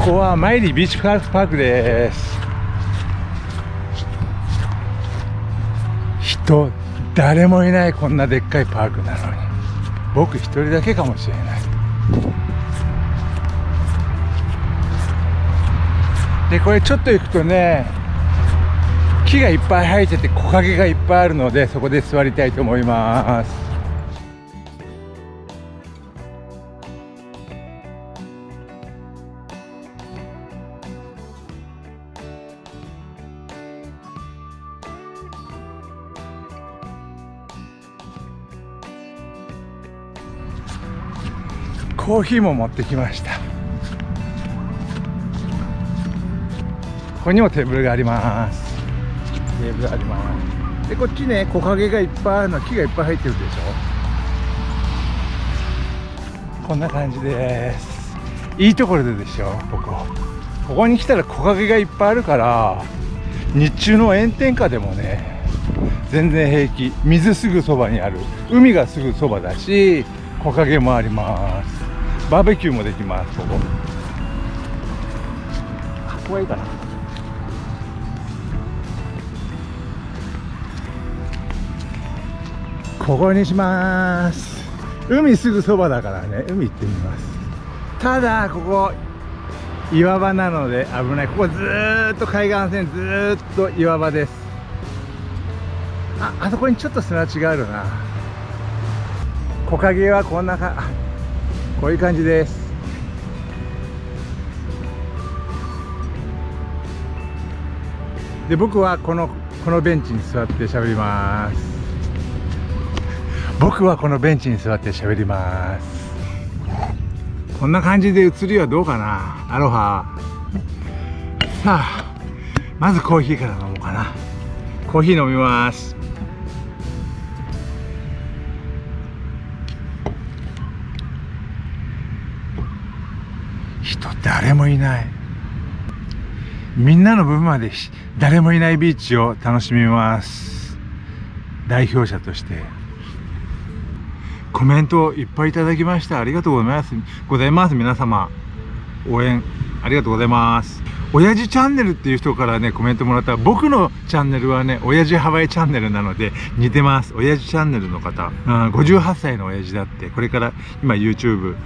ここはマイリービーチパークパークです。人誰もいないこんなでっかいパークなのに。僕一人だけかもしれない。でこれちょっと行くとね木がいっぱい生えてて木陰がいっぱいあるのでそこで座りたいと思います。コーヒーも持ってきました。ここにもテーブルがあります。テーブルあります。でこっちね木陰がいっぱいあるの木がいっぱい入ってるでしょ。こんな感じです。いいところででしょここ。ここに来たら木陰がいっぱいあるから日中の炎天下でもね全然平気。水すぐそばにある。海がすぐそばだし木陰もありますバーベキューもできます。ここあここはいいかな。ここにします。海すぐそばだからね。海行ってみます。ただここ岩場なので危ない。ここずーっと海岸線ずーっと岩場です。ああそこにちょっと砂地があるな。木陰はこんなかこういう感じです。で僕はこのこのベンチに座って喋ります。僕はこのベンチに座って喋ります。こんな感じで写りはどうかな？アロハ。さあまずコーヒーから飲もうかな。コーヒー飲みます。誰もいない。みんなの分まで誰もいないビーチを楽しみます。代表者として。コメントをいっぱいいただきました。ありがとうございます。ございます。皆様。応援ありがとうございます。親父チャンネルっていう人からねコメントもらった。僕のチャンネルはね親父ハワイチャンネルなので似てます。親父チャンネルの方、うん、58歳の親父だって。これから今 YouTube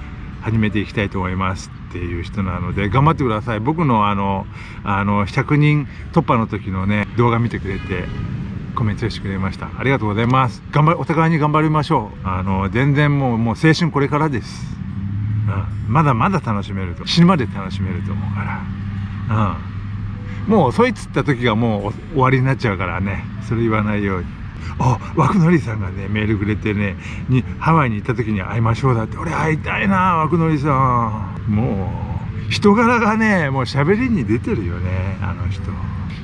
始めていきたいと思いますっていう人なので頑張ってください。僕のあのあの100人突破の時のね動画見てくれてコメントしてくれました。ありがとうございます。頑張お互いに頑張りましょう。あの全然もうもう青春これからです、うん、まだまだ楽しめると。死ぬまで楽しめると思うから。うんもうそいっつった時がもう終わりになっちゃうからね。それ言わないように。あ枠のりさんがねメールくれてねにハワイに行った時に会いましょうだって。俺会いたいな枠のりさん。もう人柄がねもう喋りに出てるよねあの人。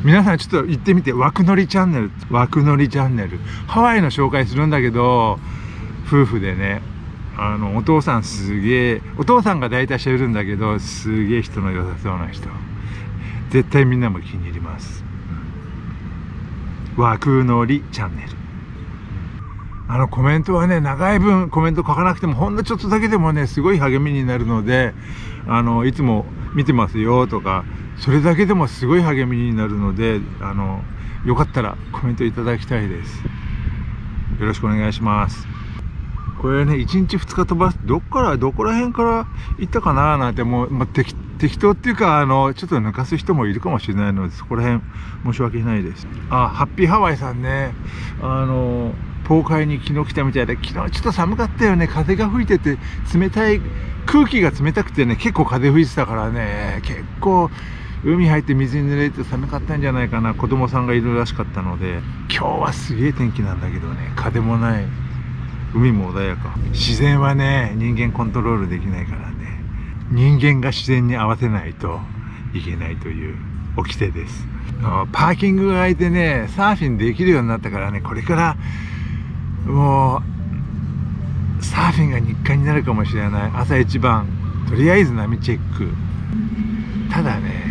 皆さんちょっと行ってみて枠のりチャンネル枠のりチャンネル。ハワイの紹介するんだけど夫婦でねあのお父さんすげえお父さんが大体してるんだけどすげえ人の良さそうな人。絶対みんなも気に入ります。枠のりチャンネル。あのコメントはね長い分コメント書かなくてもほんのちょっとだけでもねすごい励みになるのであのいつも見てますよとかそれだけでもすごい励みになるのであのよかったらコメントいただきたいです。よろしくお願いします。これね1日2日飛ばすどっからどこら辺から行ったかななんてもう、まあ、適適当っていうかあのちょっと抜かす人もいるかもしれないのでそこら辺申し訳ないです。あハッピーハワイさんね。あの東海に昨日来たみたいで昨日ちょっと寒かったよね。風が吹いてて冷たい空気が冷たくてね結構風吹いてたからね結構海入って水に濡れて寒かったんじゃないかな。子供さんがいるらしかったので今日はすげえ天気なんだけどね風もない。海も穏やか。自然はね人間コントロールできないから人間が自然に合わせないといけないという掟です。パーキングが空いてねサーフィンできるようになったからねこれからもうサーフィンが日課になるかもしれない。朝一番とりあえず波チェック。ただね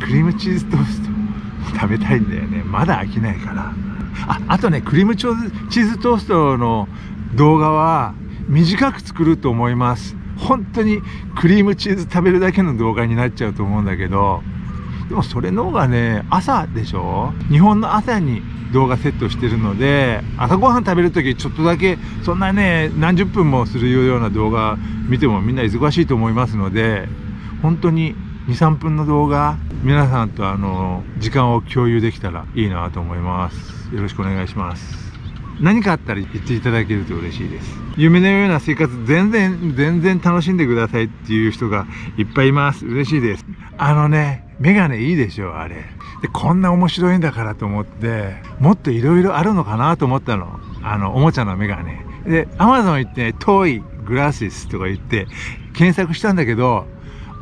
クリームチーズトースト食べたいんだよね。まだ飽きないから。ああとねクリームチーズトーストの動画は短く作ると思います。本当にクリームチーズ食べるだけの動画になっちゃうと思うんだけどでもそれの方がね朝でしょ？日本の朝に動画セットしてるので朝ごはん食べる時ちょっとだけそんなね何十分もするような動画見てもみんな忙しいと思いますので本当に23分の動画皆さんとあの時間を共有できたらいいなと思います。よろしくお願いします。何かあったら言っていただけると嬉しいです。夢のような生活全然全然楽しんでくださいっていう人がいっぱいいます。嬉しいです。あのねメガネいいでしょあれ。でこんな面白いんだからと思ってもっといろいろあるのかなと思ったの。あのおもちゃのメガネでアマゾン行ってトイグラシスとか言って検索したんだけど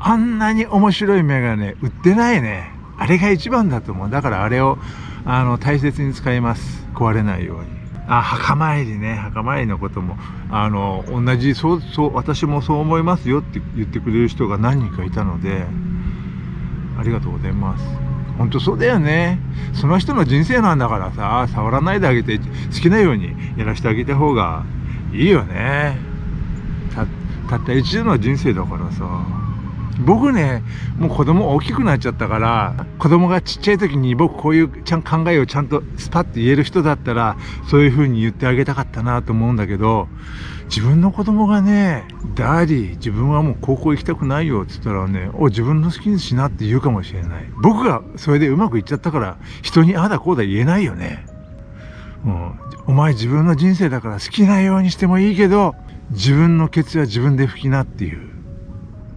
あんなに面白いメガネ売ってないね。あれが一番だと思う。だからあれをあの大切に使います。壊れないように。あ墓参りね。墓参りのこともあの同じそうそう私もそう思いますよって言ってくれる人が何人かいたのでありがとうございます。本当そうだよね。その人の人生なんだからさ触らないであげて好きなようにやらせてあげた方がいいよね。たった一度の人生だからさ。僕ねもう子供大きくなっちゃったから子供がちっちゃい時に僕こういうちゃん考えをちゃんとスパッと言える人だったらそういう風に言ってあげたかったなと思うんだけど自分の子供がねダーディ自分はもう高校行きたくないよって言ったらねお自分の好きにしなって言うかもしれない僕がそれでうまくいっちゃったから人にああだこうだ言えないよねうん、お前自分の人生だから好きなようにしてもいいけど自分のケツは自分で拭きなっていう。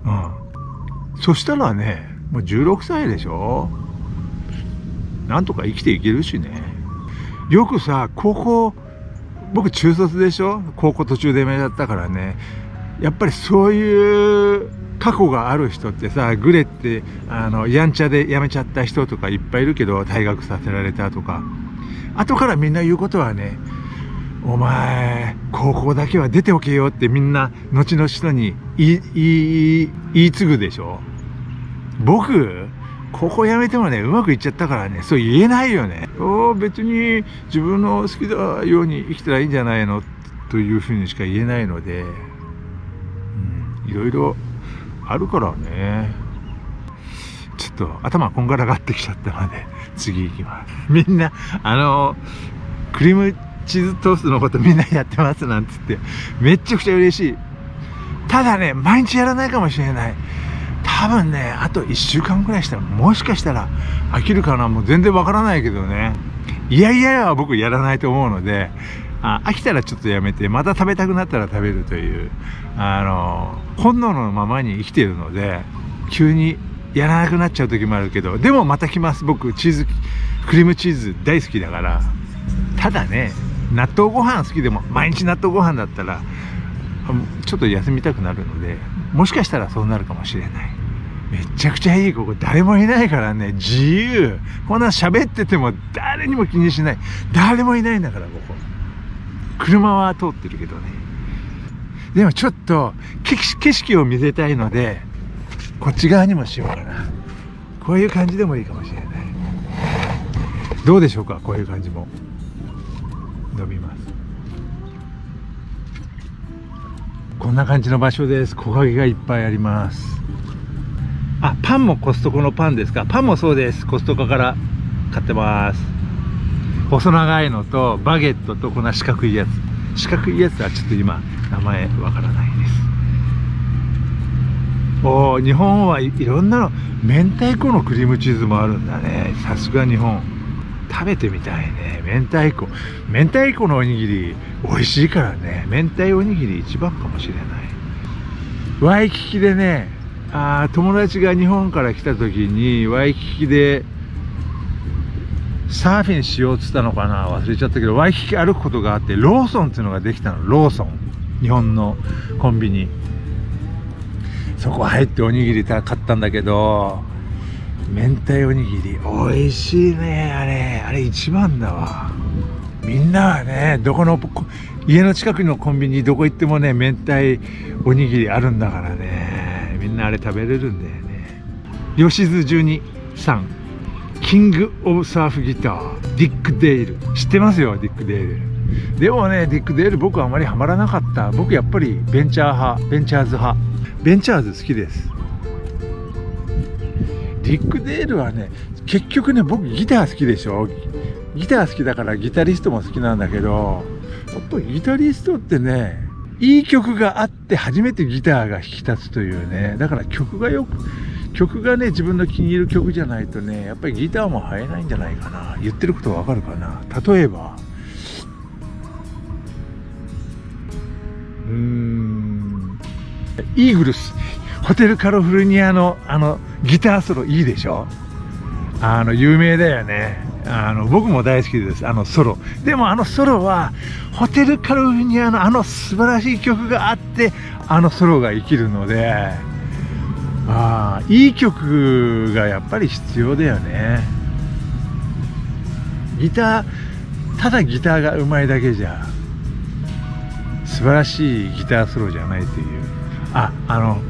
うん。そしたらね、もう16歳でしょ？なんとか生きていけるしね。よくさ、高校、僕中卒でしょ？高校途中で辞めちゃったからね。やっぱりそういう過去がある人ってさ、グレって、あの、やんちゃで辞めちゃった人とかいっぱいいるけど、退学させられたとか。後からみんな言うことはね、お前、高校だけは出ておけよってみんな、後の人に言い、言い、言い継ぐでしょ？僕、高校辞めてもね、うまくいっちゃったからね、そう言えないよね。お別に自分の好きなように生きたらいいんじゃないの？というふうにしか言えないので、うん、いろいろあるからね。ちょっと頭こんがらがってきちゃったので、次行きます。みんな、あの、クリームチーズトーストのことみんなやってますなんつって、めっちゃくちゃ嬉しい。ただね、毎日やらないかもしれない。多分ね、あと1週間くらいしたら、もしかしたら飽きるかなもう全然わからないけどね。いやいやは僕やらないと思うので、あ飽きたらちょっとやめて、また食べたくなったら食べるという、あの、本能のままに生きているので、急にやらなくなっちゃう時もあるけど、でもまた来ます。僕、チーズ、クリームチーズ大好きだから。ただね、納豆ご飯好きでも毎日納豆ご飯だったらちょっと休みたくなるのでもしかしたらそうなるかもしれない。めちゃくちゃいいここ誰もいないからね。自由。こんな喋ってても誰にも気にしない。誰もいないんだからここ。車は通ってるけどね。でもちょっと景色を見せたいのでこっち側にもしようかな。こういう感じでもいいかもしれない。どうでしょうかこういう感じも。伸びます。こんな感じの場所です。木陰がいっぱいあります。あパンもコストコのパンですか？パンもそうです。コストコから買ってます。細長いのとバゲットとこんな四角いやつ。四角いやつはちょっと今名前わからないです。お日本はいろんなの。明太子のクリームチーズもあるんだね。さすが日本。食べてみたいね。明太子。明太子のおにぎり美味しいからね。明太おにぎり一番かもしれない。ワイキキでねあ友達が日本から来た時にワイキキでサーフィンしようっつったのかな？忘れちゃったけどワイキキ歩くことがあってローソンっていうのができたの。ローソン。日本のコンビニ。そこ入っておにぎり買ったんだけど明太おにぎり。美味しいねあれ。あれ一番だわ。みんなはねどこの家の近くのコンビニどこ行ってもね明太おにぎりあるんだからね。みんなあれ食べれるんだよね。吉津十二さん。キング・オブ・サーフギター。ディック・デイル。知ってますよディック・デイル。でもねディック・デイル僕はあまりハマらなかった。僕やっぱりベンチャー派ベンチャーズ派。ベンチャーズ好きです。ディック・デールはね結局ね僕ギター好きでしょ？ギター好きだからギタリストも好きなんだけどやっぱギタリストってねいい曲があって初めてギターが引き立つというねだから曲がよく曲がね自分の気に入る曲じゃないとねやっぱりギターも映えないんじゃないかな。言ってることわかるかな？例えばうーんイーグルス。ホテルカリフォルニアのあのギターソロいいでしょ？あの有名だよね。あの僕も大好きです。あのソロ。でもあのソロはホテルカリフォルニアのあの素晴らしい曲があってあのソロが生きるのでああいい曲がやっぱり必要だよね。ギターただギターがうまいだけじゃ素晴らしいギターソロじゃないという。ああの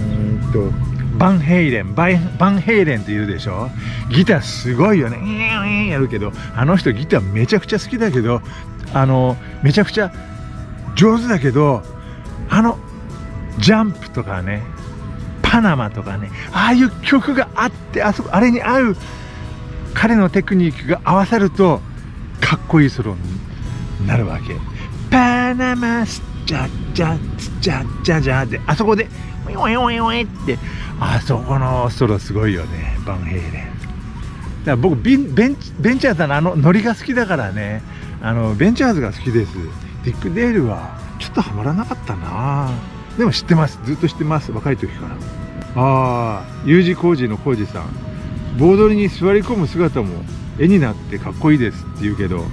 うんとバンヘイレンバンバンヘイレンっているでしょ？ギターすごいよね。ーンやるけどあの人ギターめちゃくちゃ好きだけどあのめちゃくちゃ上手だけどあのジャンプとかねパナマとかねああいう曲があってあそこあれに合う彼のテクニックが合わさるとかっこいいソロになるわけ。パナマスチャチャチャチャチャってあそこでウィンウィンウィンウィンってあそこのソロすごいよねバンヘイレン。だから僕ベンベンベンチャーズのあのノリが好きだからねあのベンチャーズが好きです。ディック・デールはちょっとハマらなかったな。でも知ってます。ずっと知ってます。若い時から。ああ U 字工事の工事さん。ボードに座り込む姿も絵になってかっこいいですって言うけど。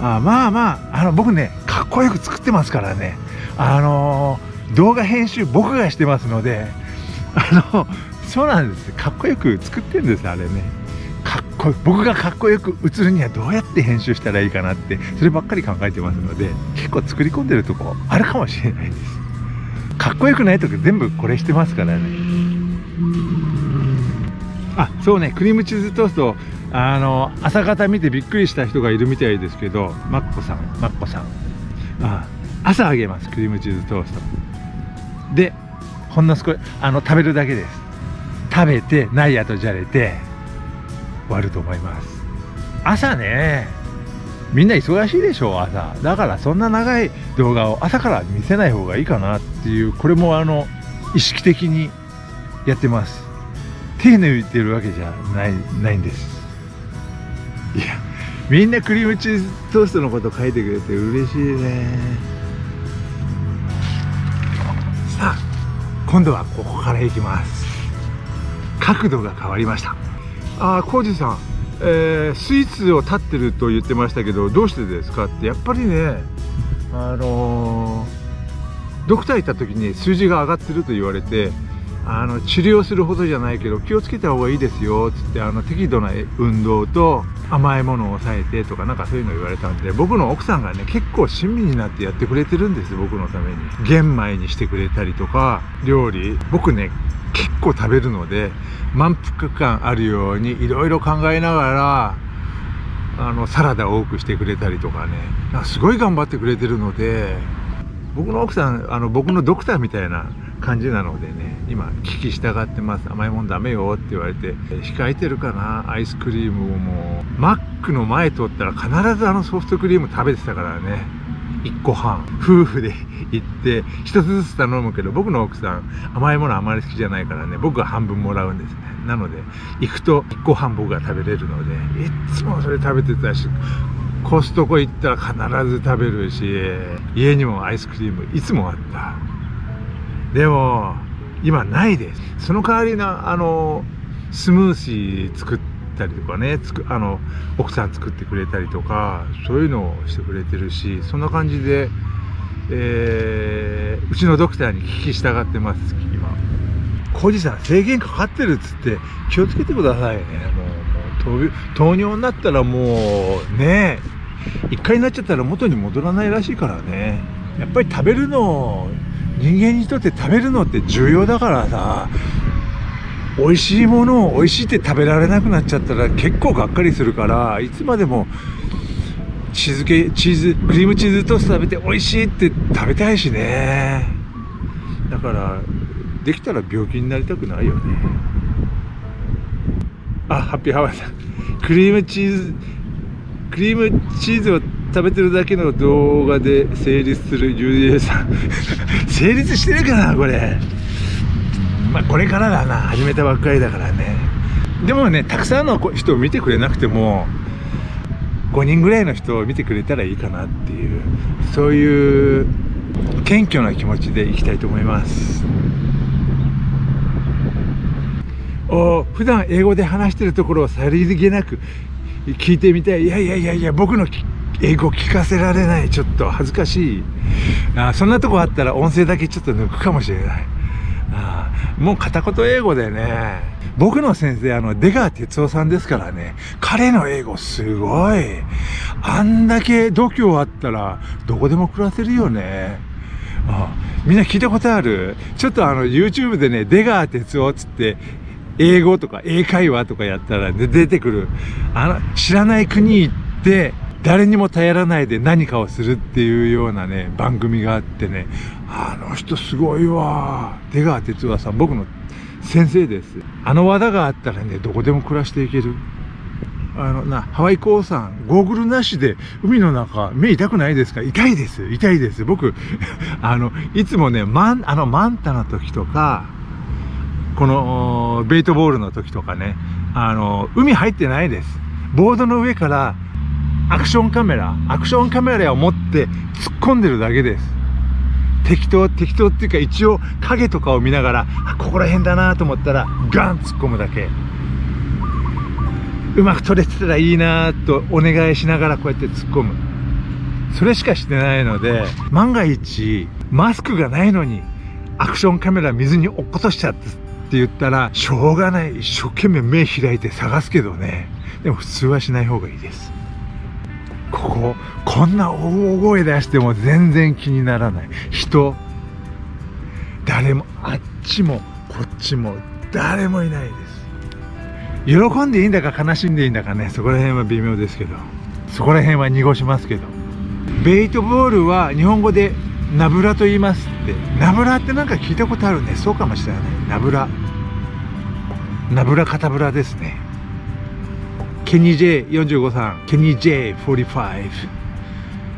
あまあまああの僕ねかっこよく作ってますからね。あのー、動画編集僕がしてますのであのそうなんです。かっこよく作ってるんですあれね。かっこ僕がかっこよく映るにはどうやって編集したらいいかなってそればっかり考えてますので結構作り込んでるとこあるかもしれないです。かっこよくないとか全部これしてますからね。あそうね。クリームチーズトーストあの朝方見てびっくりした人がいるみたいですけどマッコさんマッコさん。あ朝あげますクリームチーズトースト。でほんの少しあの食べるだけです。食べてないやとじゃれて終わると思います。朝ねみんな忙しいでしょう朝。だからそんな長い動画を朝から見せない方がいいかなっていうこれもあの意識的にやってます。丁寧に言ってるわけじゃないないんです。いやみんなクリームチーズトーストのこと書いてくれて嬉しいね。今度はここから行きます。角度が変わりました。ああ浩二さん、えー、スイーツを立ってると言ってましたけどどうしてですかってやっぱりねあのー、ドクター行った時に数字が上がってると言われてあの治療するほどじゃないけど気をつけた方がいいですよつってあの適度な運動と甘いものを抑えてとかなんかそういうの言われたんで僕の奥さんがね結構親身になってやってくれてるんです僕のために。玄米にしてくれたりとか料理僕ね結構食べるので満腹感あるようにいろいろ考えながらあのサラダを多くしてくれたりとかねすごい頑張ってくれてるので僕の奥さんあの僕のドクターみたいな感じなのでね今聞き従ってます。甘いもんダメよって言われて控えてるかな？アイスクリームをもうマックの前通ったら必ずあのソフトクリーム食べてたからね。1個半。夫婦で 行って1つずつ頼むけど僕の奥さん甘いものあまり好きじゃないからね僕が半分もらうんですね。なので行くと1個半僕が食べれるのでいつもそれ食べてたしコストコ行ったら必ず食べるし家にもアイスクリームいつもあった。でも今ないです。その代わりのあのスムージー作ったりとかねつくあの奥さん作ってくれたりとかそういうのをしてくれてるしそんな感じで、えー、うちのドクターに聞き従ってます今。浩二さん制限かかってるっつって気をつけてくださいね。もうもう糖尿になったらもうね一回になっちゃったら元に戻らないらしいからね。やっぱり食べるの人間にとって食べるのって重要だからさ。美味しいものを美味しいって食べられなくなっちゃったら結構がっかりするからいつまでもチーズケチーズクリームチーズトースト食べて美味しいって食べたいしね。だからできたら病気になりたくないよね。あハッピーハワイさんクリームチーズクリームチーズを食べてるだけの動画で成立する UDA さん。成立してるかなこれ。まあこれからだな。始めたばっかりだからね。でもねたくさんの人を見てくれなくても5人ぐらいの人を見てくれたらいいかなっていうそういう謙虚な気持ちでいきたいと思います。お普段英語で話してるところをさりげなく聞いてみたい。いやいやいやいや僕の英語聞かせられないちょっと恥ずかしい。あそんなとこあったら音声だけちょっと抜くかもしれない。あもう片言英語でね。僕の先生あの出川哲夫さんですからね。彼の英語すごい。あんだけ度胸あったらどこでも暮らせるよね。あみんな聞いたことある？ちょっとあの YouTube でね出川哲夫っつって英語とか英会話とかやったら出てくる。あの知らない国行って誰にも頼らないで何かをするっていうようなね番組があってねあの人すごいわ出川哲也さん僕の先生です。あの技があったらねどこでも暮らしていける。あのなハワイ港さんゴーグルなしで海の中目痛くないですか？痛いです。痛いです。僕 あのいつもねマンあのマンタの時とかこのベイトボールの時とかねあの海入ってないです。ボードの上からアクションカメラアクションカメラを持って突っ込んでるだけです適当適当っていうか一応影とかを見ながらここら辺だなと思ったらガン突っ込むだけうまく撮れてたらいいなとお願いしながらこうやって突っ込むそれしかしてないので万が一マスクがないのにアクションカメラ水に落っことしちゃってって言ったら、しょうがない。一生懸命目開いて探すけどね。でも普通はしない方がいいです。ここ、こんな大声出しても全然気にならない。人、誰も、あっちも、こっちも、誰もいないです。喜んでいいんだか悲しんでいいんだかね、そこら辺は微妙ですけど、そこら辺は濁しますけど。ベイトボールは日本語でナブラと言いますってナブラってなんか聞いたことあるねそうかもしれないナブラナブラカタブラですねケニー J45 さんケニー J45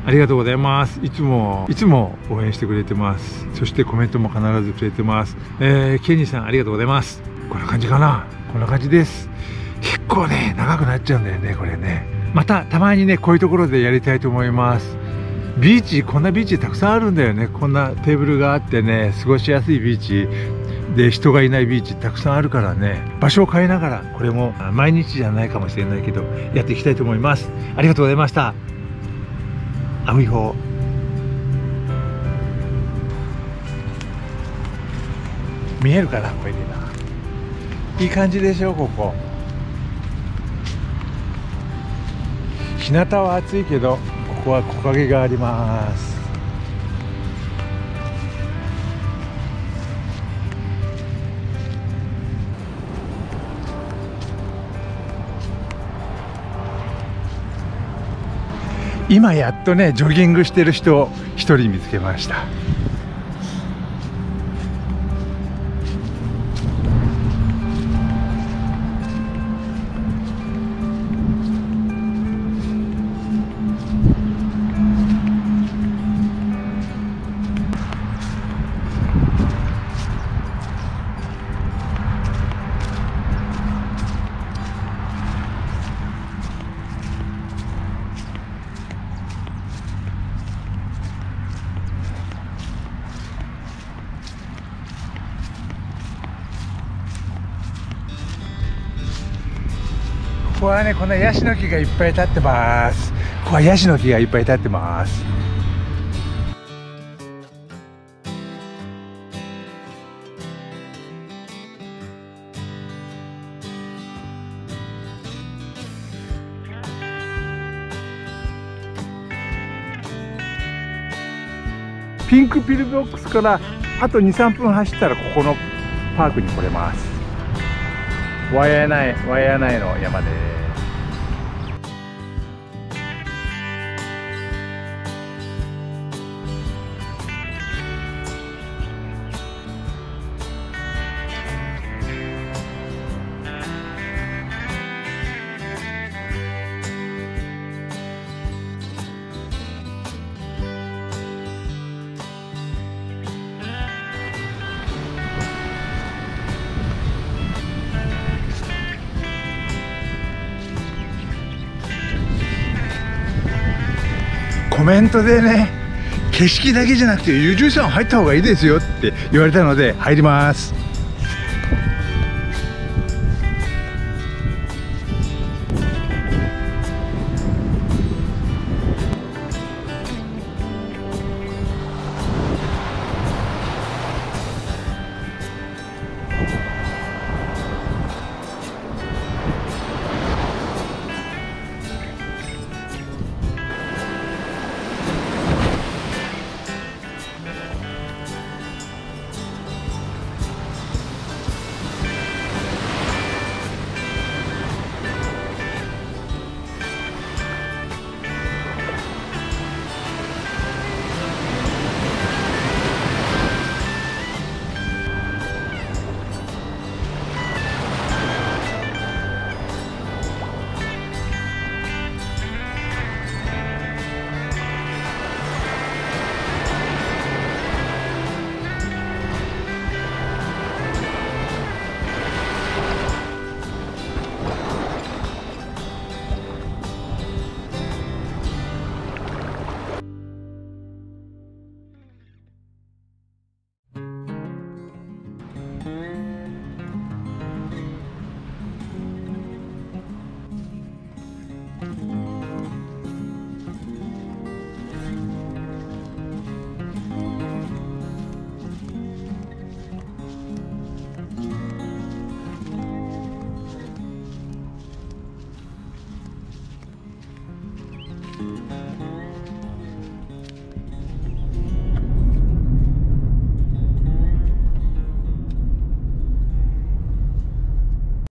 ありがとうございます。いつもいつも応援してくれてます。そしてコメントも必ずくれてます。えー、ケニーさんありがとうございます。こんな感じかな。こんな感じです。結構ね長くなっちゃうんだよねこれね。またたまにねこういうところでやりたいと思います。ビーチこんなビーチたくさんあるんだよね。こんなテーブルがあってね過ごしやすいビーチ。で人がいないビーチたくさんあるからね。場所を変えながらこれも毎日じゃないかもしれないけどやっていきたいと思います。ありがとうございました。アミホ見えるかなこれでな。いい感じでしょここ。日向は暑いけどこは木陰があります。今やっとねジョギングしてる人を1人見つけました。ねこんなヤシの木がいっぱい立ってます。ここはヤシの木がいっぱい立ってます。ピンクピルボックスからあと23分走ったらここのパークに来れます。ワイヤー内ワイヤー内の山です。メントでね景色だけじゃなくて優柔さん入った方がいいですよって言われたので入ります。